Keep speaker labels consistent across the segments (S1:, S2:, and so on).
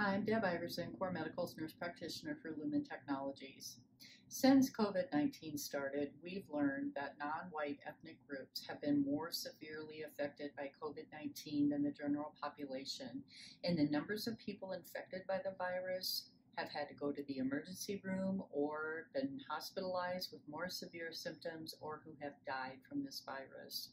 S1: Hi, I'm Deb Iverson, Cor Medical's nurse practitioner for Lumen Technologies. Since COVID 19 started, we've learned that non white ethnic groups have been more severely affected by COVID 19 than the general population, and the numbers of people infected by the virus have had to go to the emergency room or been hospitalized with more severe symptoms or who have died from this virus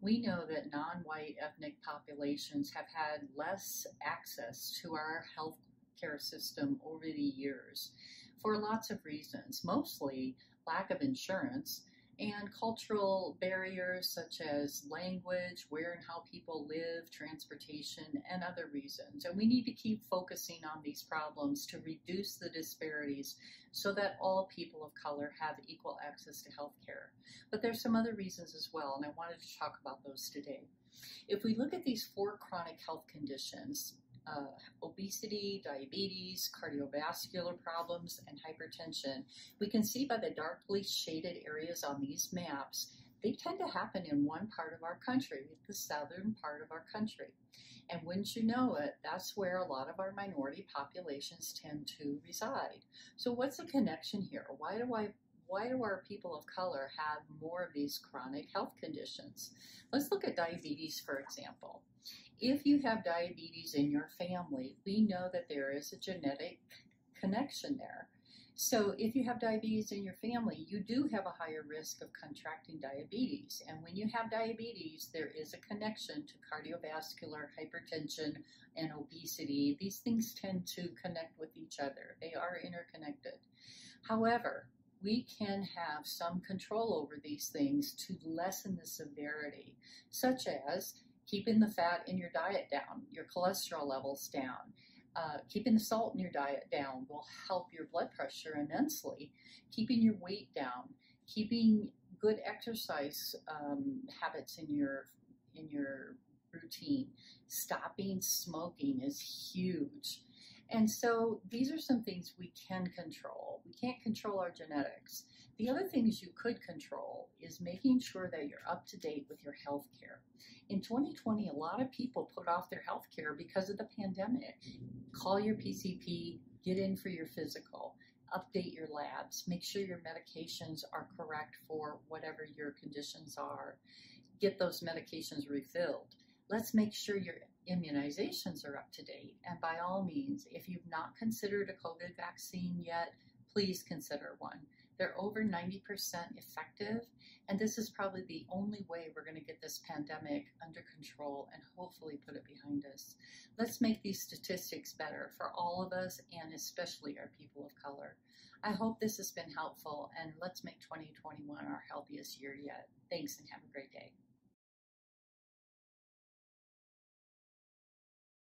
S1: we know that non white ethnic populations have had less access to our health care system over the years for lots of reasons, mostly lack of insurance and cultural barriers such as language, where and how people live, transportation, and other reasons. And we need to keep focusing on these problems to reduce the disparities so that all people of color have equal access to health care. But there's some other reasons as well, and I wanted to talk about those today. If we look at these four chronic health conditions, uh, obesity, diabetes, cardiovascular problems, and hypertension. We can see by the darkly shaded areas on these maps, they tend to happen in one part of our country, the southern part of our country. And wouldn't you know it, that's where a lot of our minority populations tend to reside. So what's the connection here? Why do I why do our people of color have more of these chronic health conditions? Let's look at diabetes, for example. If you have diabetes in your family, we know that there is a genetic connection there. So if you have diabetes in your family, you do have a higher risk of contracting diabetes. And when you have diabetes, there is a connection to cardiovascular hypertension and obesity. These things tend to connect with each other. They are interconnected. However, we can have some control over these things to lessen the severity, such as keeping the fat in your diet down, your cholesterol levels down. Uh, keeping the salt in your diet down will help your blood pressure immensely. Keeping your weight down, keeping good exercise um, habits in your in your routine. Stopping smoking is huge. And so these are some things we can control. We can't control our genetics. The other things you could control is making sure that you're up to date with your health care. In 2020, a lot of people put off their health care because of the pandemic. Call your PCP, get in for your physical, update your labs, make sure your medications are correct for whatever your conditions are, get those medications refilled. Let's make sure your immunizations are up to date. And by all means, if you've not considered a COVID vaccine yet, please consider one. They're over 90% effective, and this is probably the only way we're going to get this pandemic under control and hopefully put it behind us. Let's make these statistics better for all of us and especially our people of color. I hope this has been helpful, and let's make 2021 our healthiest year yet. Thanks, and have a great day.